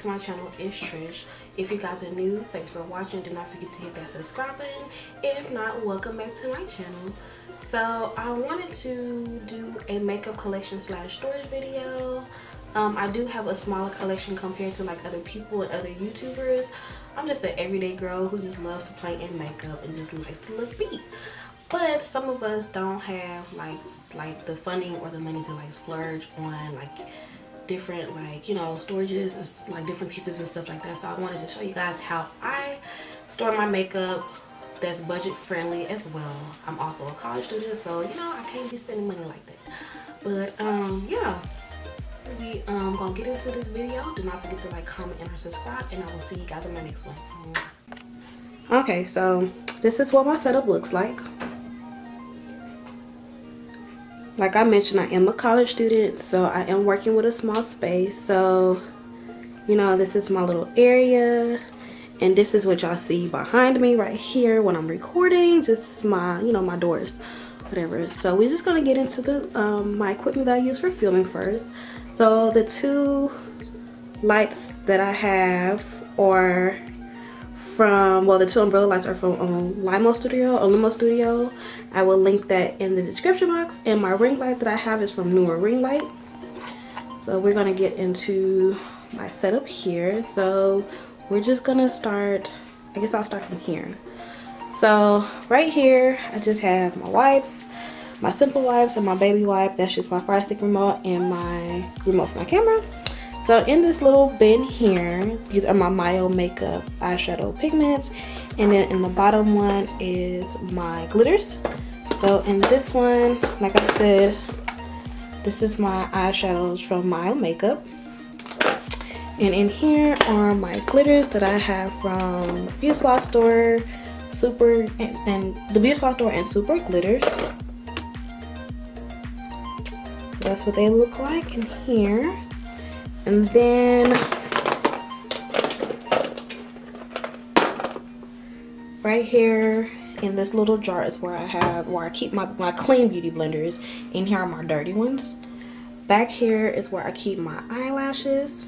to my channel, it's Trish. If you guys are new, thanks for watching. Do not forget to hit that subscribe button. If not, welcome back to my channel. So I wanted to do a makeup collection slash storage video. Um, I do have a smaller collection compared to like other people and other YouTubers. I'm just an everyday girl who just loves to play in makeup and just likes to look beat. But some of us don't have like like the funding or the money to like splurge on like different like you know storages and like different pieces and stuff like that. So i wanted to show you guys how i store my makeup that's budget friendly as well. I'm also a college student so you know i can't be spending money like that. But um yeah. We um gonna get into this video. Do not forget to like comment and subscribe and i will see you guys in my next one. Okay so this is what my setup looks like like I mentioned, I am a college student, so I am working with a small space. So, you know, this is my little area. And this is what y'all see behind me right here when I'm recording. Just my, you know, my doors, whatever. So we're just to get into the um, my equipment that I use for filming first. So the two lights that I have are from, well, the two umbrella lights are from um, Limo Studio Limo Studio. I will link that in the description box. And my ring light that I have is from Neewer Ring Light. So we're to get into my setup here. So we're just to start, I guess I'll start from here. So right here, I just have my wipes, my simple wipes and my baby wipe. That's just my fire stick remote and my remote for my camera. So in this little bin here, these are my Mayo Makeup eyeshadow pigments. And then in the bottom one is my glitters. So in this one, like I said, this is my eyeshadows from Mayo Makeup. And in here are my glitters that I have from Beauty Spot Store, Super, and, and the Beauty Spot Store and Super Glitters. That's what they look like in here. And then right here in this little jar is where I have where I keep my, my clean beauty blenders. In here are my dirty ones. Back here is where I keep my eyelashes.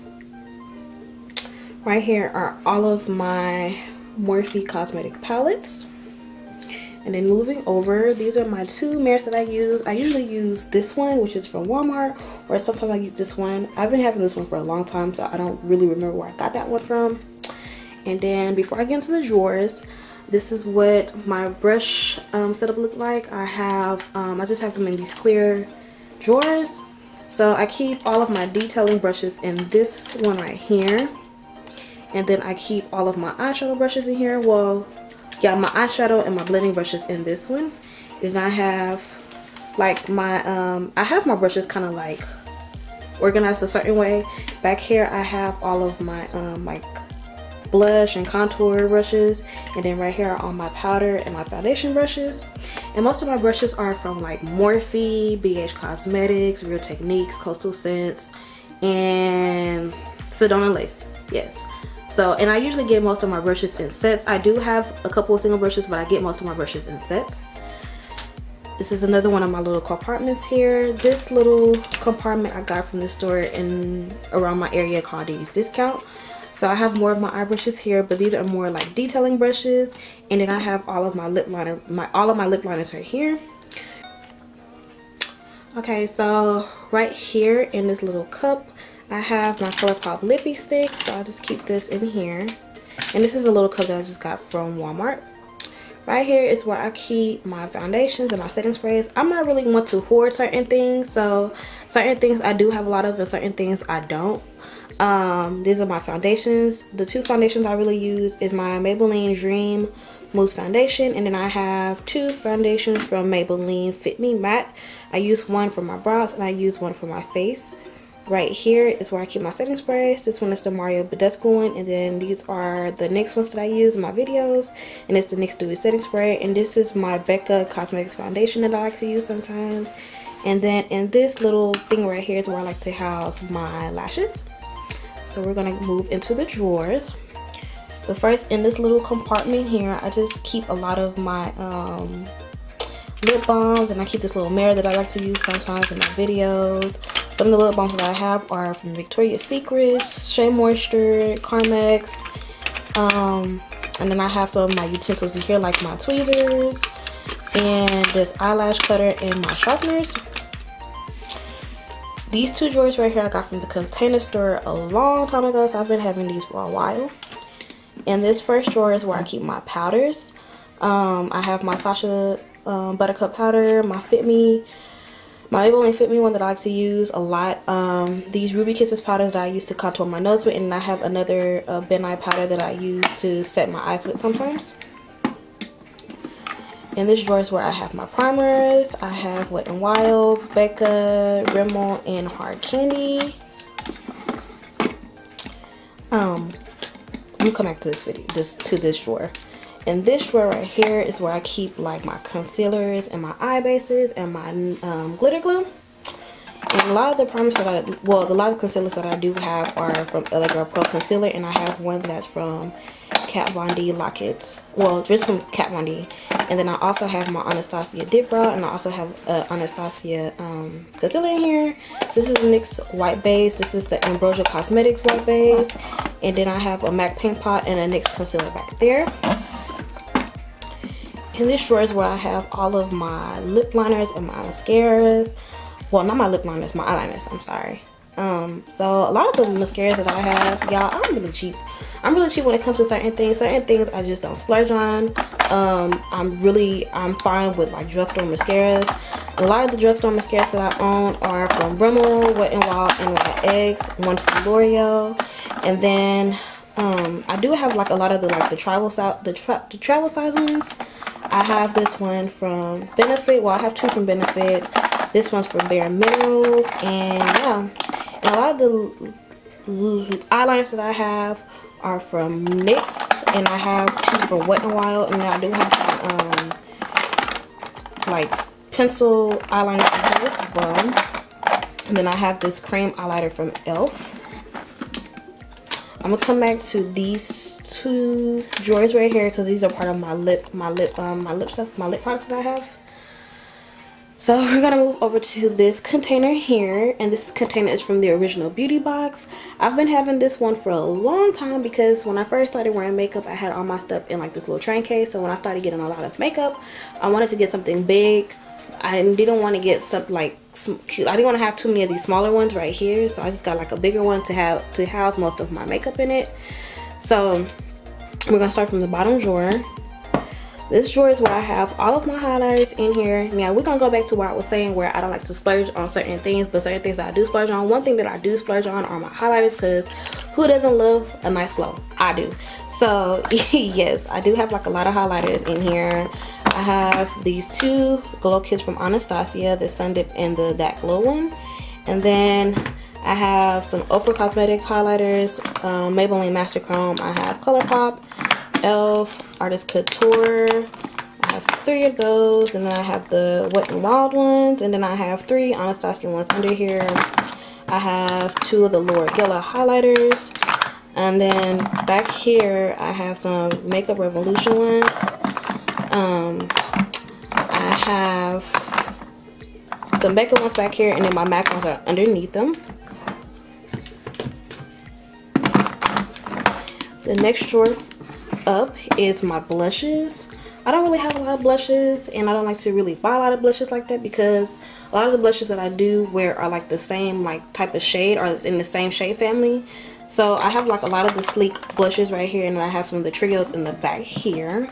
Right here are all of my Morphe cosmetic palettes. And then moving over, these are my two mirrors that I use. I usually use this one, which is from Walmart, or sometimes I use this one. I've been having this one for a long time, so I don't really remember where I got that one from. And then before I get into the drawers, this is what my brush um, setup look like. I have, um, I just have them in these clear drawers. So I keep all of my detailing brushes in this one right here. And then I keep all of my eyeshadow brushes in here. Well, yeah my eyeshadow and my blending brushes in this one. And I have like my um I have my brushes kind of like organized a certain way. Back here I have all of my um like blush and contour brushes. And then right here are all my powder and my foundation brushes. And most of my brushes are from like Morphe, BH Cosmetics, Real Techniques, Coastal Scents and Sedona Lace. Yes so, and I usually get most of my brushes in sets. I do have a couple of single brushes, but I get most of my brushes in sets. This is another one of my little compartments here. This little compartment I got from the store in around my area called D's Discount. So I have more of my eye brushes here, but these are more like detailing brushes. And then I have all of my lip liner, my all of my lip liners right here. Okay, so right here in this little cup, I have my ColourPop lippy stick, so I'll just keep this in here. And this is a little cup that I just got from Walmart. Right here is where I keep my foundations and my setting sprays. I'm not really want to hoard certain things, so certain things I do have a lot of and certain things I don't. Um, these are my foundations. The two foundations I really use is my Maybelline Dream Mousse Foundation and then I have two foundations from Maybelline Fit Me Matte. I use one for my brows and I use one for my face right here is where I keep my setting sprays. This one is the Mario Badescu one. And then these are the NYX ones that I use in my videos. And it's the NYX Dewy Setting Spray. And this is my Becca Cosmetics Foundation that I like to use sometimes. And then in this little thing right here is where I like to house my lashes. So we're going to move into the drawers. But first in this little compartment here, I just keep a lot of my um, lip balms. And I keep this little mirror that I like to use sometimes in my videos some of the lip balms that I have are from Victoria's Secret, Shea Moisture, Carmex. Um, and then I have some of my utensils in here like my tweezers and this eyelash cutter and my sharpeners. These two drawers right here I got from the container store a long time ago so I've been having these for a while. And this first drawer is where I keep my powders. Um, I have my Sacha um, Buttercup powder, my Fit Me, my Maybelline Fit Me one that I like to use a lot. Um, these Ruby Kisses powder that I use to contour my nose with. And I have another uh, Ben Nye powder that I use to set my eyes with sometimes. In this drawer is where I have my primers. I have Wet n Wild, Becca, Rimmel, and Hard Candy. Um, I'm gonna come back to this video, this to this drawer. And this drawer right here is where I keep like my concealers and my eye bases and my um, glitter glue. And a lot of the primers that I, well, a lot of concealers that I do have are from LA Girl Pro Concealer. And I have one that's from Kat Von D Lock-It. Well, just from Kat Von D. And then I also have my Anastasia Dip Brow. And I also have uh, Anastasia um, concealer in here. This is NYX white base. This is the Ambrosia Cosmetics white base. And then I have a MAC Paint Pot and a NYX concealer back there. In this drawer is where I have all of my lip liners and my mascaras. Well, not my lip liners, my eyeliners, I'm sorry. Um, so a lot of the mascaras that I have, y'all, I'm really cheap. I'm really cheap when it comes to certain things. Certain things I just don't splurge on. Um, I'm really, I'm fine with like drugstore mascaras. A lot of the drugstore mascaras that I own are from Rimmel, Wet n Wild, and NYX, one from L'Oreal. And then um, I do have like a lot of the like the travel size, the, tra the travel size ones. I have this one from Benefit. Well, I have two from Benefit. This one's from Bare Minerals. And yeah, and a lot of the eyeliners that I have are from NYX. And I have two from Wet n Wild. And then I do have some um, like pencil eyeliner from as well. And then I have this cream eyeliner from e.l.f. I'm gonna come back to these two drawers right here because these are part of my lip my lip um my lip stuff my lip products that i have so we're gonna move over to this container here and this container is from the original beauty box i've been having this one for a long time because when i first started wearing makeup i had all my stuff in like this little train case so when i started getting a lot of makeup i wanted to get something big I didn't want to get something like cute. I didn't want to have too many of these smaller ones right here, so I just got like a bigger one to have to house most of my makeup in it. So we're gonna start from the bottom drawer this drawer is where I have all of my highlighters in here. Now we're gonna go back to what I was saying where I don't like to splurge on certain things, but certain things I do splurge on. One thing that I do splurge on are my highlighters because who doesn't love a nice glow? I do. So yes, I do have like a lot of highlighters in here. I have these two glow kits from Anastasia, the Sun Dip and the That Glow one. And then I have some Ofra Cosmetic highlighters, um, Maybelline Master Chrome. I have ColourPop, e.l.f., Artist Couture. I have three of those. And then I have the Wet and Wild ones. And then I have three Anastasia ones under here. I have two of the Laura Geller highlighters. And then back here, I have some Makeup Revolution ones. Um, I have some Makeup ones back here, and then my MAC ones are underneath them. The next drawer up is my blushes. I don't really have a lot of blushes and I don't like to really buy a lot of blushes like that because a lot of the blushes that I do wear are like the same like type of shade or in the same shade family. So I have like a lot of the sleek blushes right here and I have some of the trios in the back here.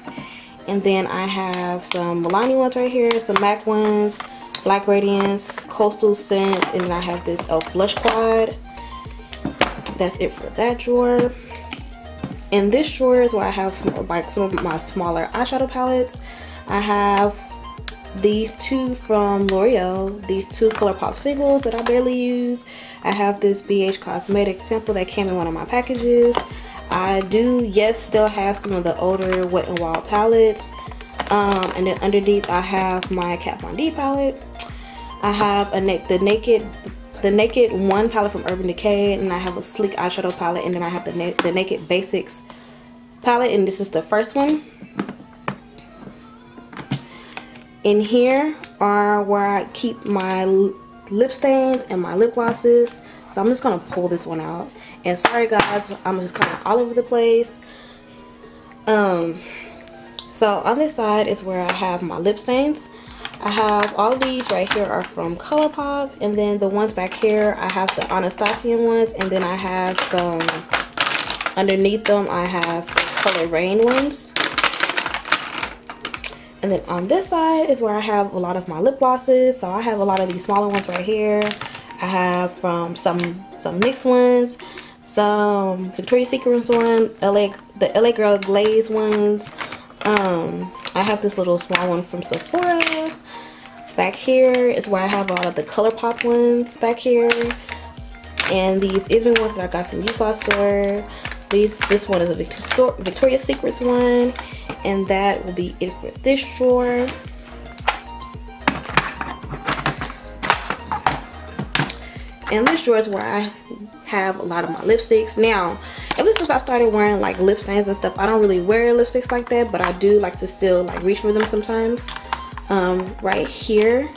And then I have some Milani ones right here, some MAC ones, Black Radiance, Coastal Scent, and then I have this e.l.f. Blush Quad. That's it for that drawer in this drawer is where I have some like some of my smaller eyeshadow palettes. I have these two from L'Oreal, these two ColourPop singles that I barely use. I have this BH Cosmetics sample that came in one of my packages. I do, yes, still have some of the older Wet n Wild palettes. Um, and then underneath I have my Kat Von D palette. I have a the Naked the Naked One palette from Urban Decay, and I have a sleek eyeshadow palette, and then I have the, Na the Naked Basics palette, and this is the first one. In here are where I keep my lip stains and my lip glosses. So I'm just gonna pull this one out. And sorry guys, I'm just kind of all over the place. Um, so on this side is where I have my lip stains. I have all these right here are from Colourpop. And then the ones back here, I have the Anastasia ones. And then I have some, underneath them, I have Color Rain ones. And then on this side is where I have a lot of my lip glosses. So I have a lot of these smaller ones right here. I have from some some NYX ones, some Victoria's Secret one, LA the LA Girl Glaze ones. Um, I have this little small one from Sephora. Back here is where I have all of the ColourPop ones back here. And these Isme ones that I got from Youth Store. These, this one is a Victoria's Secrets one. And that will be it for this drawer. And this drawer is where I have a lot of my lipsticks. Now, ever since I started wearing like lip stains and stuff, I don't really wear lipsticks like that, but I do like to still like reach for them sometimes. Um, right here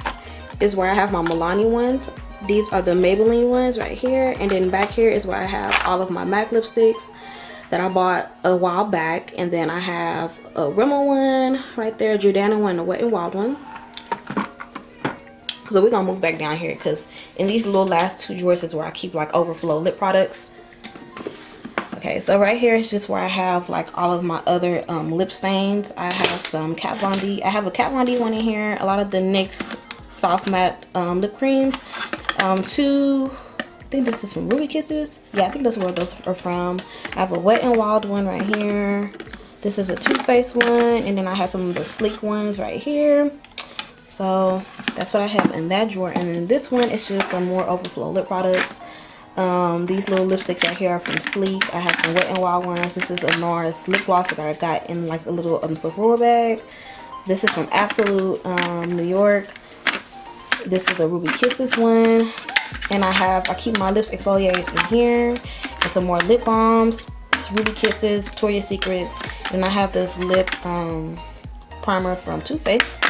is where I have my Milani ones. These are the Maybelline ones right here. And then back here is where I have all of my MAC lipsticks that I bought a while back. And then I have a Rimmel one right there, Jordana one, a Wet n Wild one. So we're gonna move back down here because in these little last two drawers is where I keep like overflow lip products. Okay, so right here is just where I have like all of my other um, lip stains. I have some Kat Von D. I have a Kat Von D one in here. A lot of the NYX soft matte um, lip creams. Um, two think this is from Ruby Kisses. Yeah, I think that's where those are from. I have a Wet n Wild one right here. This is a Too Faced one. And then I have some of the sleek ones right here. So that's what I have in that drawer. And then this one is just some more overflow lip products. Um, these little lipsticks right here are from Sleek. I have some Wet n Wild ones. This is a NARS lip gloss that I got in like a little um, Sephora bag. This is from Absolute um, New York. This is a Ruby Kisses one and I have I keep my lips exfoliators in here and some more lip balms it's Ruby Kisses Victoria's Secrets and I have this lip um, primer from Too Faced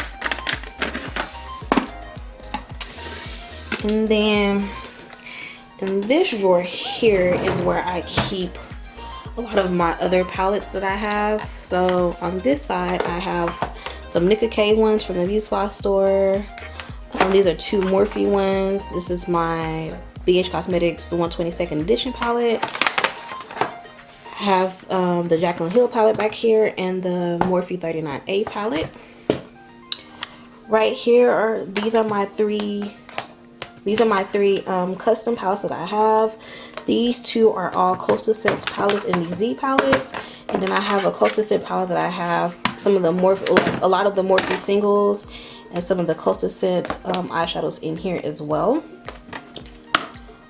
and then in this drawer here is where I keep a lot of my other palettes that I have so on this side I have some Nicka K ones from the Supply store um, these are two Morphe ones. This is my BH Cosmetics 122nd edition palette. I have um, the Jaclyn Hill palette back here and the Morphe 39A palette. Right here are, these are my three, these are my three um, custom palettes that I have. These two are all Coastal Scents palettes in the Z palettes. And then I have a Coastal Scent palette that I have some of the Morphe, a lot of the Morphe singles and some of the Coastal Scent um, eyeshadows in here as well.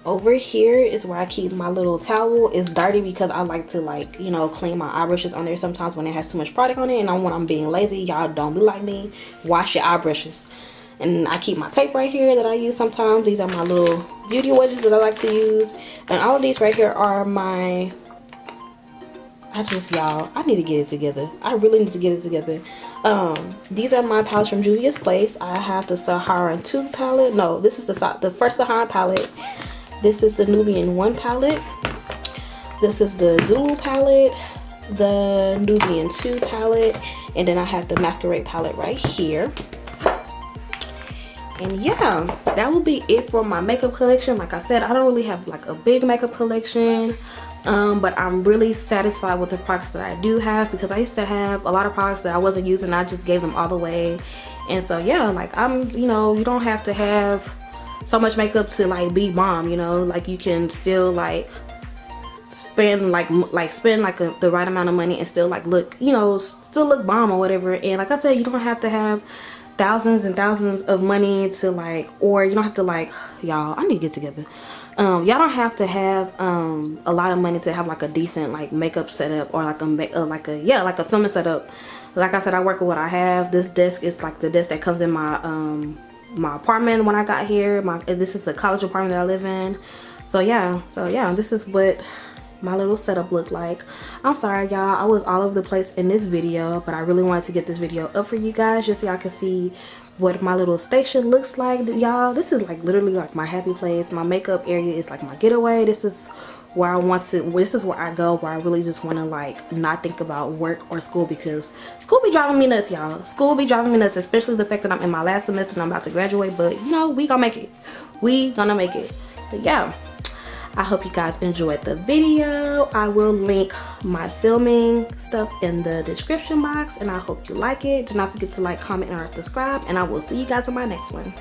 Over here is where I keep my little towel. It's dirty because I like to like, you know, clean my eye brushes on there sometimes when it has too much product on it. And I when I'm being lazy, y'all don't be like me. Wash your eye brushes. And I keep my tape right here that I use sometimes. These are my little beauty wedges that I like to use. And all of these right here are my I just, y'all, I need to get it together. I really need to get it together. Um, these are my palettes from Juvia's Place. I have the Saharan 2 palette. No, this is the, the first Saharan palette. This is the Nubian 1 palette. This is the Zulu palette. The Nubian 2 palette. And then I have the Masquerade palette right here. And yeah, that will be it for my makeup collection. Like I said, I don't really have like a big makeup collection um, but I'm really satisfied with the products that I do have because I used to have a lot of products that I wasn't using I just gave them all away and so yeah like I'm you know you don't have to have so much makeup to like be bomb you know? Like you can still like spend like like spend like a, the right amount of money and still like look you know still look bomb or whatever. And like I said you don't have to have thousands and thousands of money to like or you don't have to like y'all I need to get together. Um, y'all don't have to have um, a lot of money to have like a decent like makeup setup or like a uh, like a yeah like a filming setup. Like I said I work with what I have. This desk is like the desk that comes in my um my apartment when I got here. My this is a college apartment that I live in. So yeah. So yeah this is what my little setup looked like. I'm sorry y'all. I was all over the place in this video but i really wanted to get this video up for you guys just so y'all can see what my little station looks like. Y'all this is like literally like my happy place. My makeup area is like my getaway. This is where I want to this is where I go where I really just want to like not think about work or school because school be driving me nuts y'all. School be driving me nuts especially the fact that I'm in my last semester and I'm about to graduate but you know we gonna make it. We gonna make it. But yeah I hope you guys enjoyed the video. I will link my filming stuff in the description box and I hope you like it. Do not forget to like, comment, and subscribe and I will see you guys on my next one.